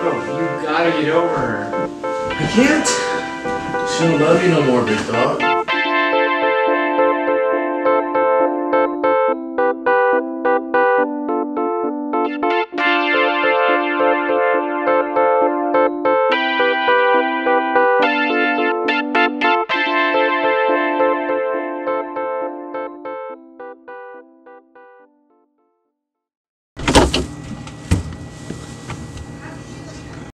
Bro, you gotta get over her. I can't. She don't love you no more, big dog.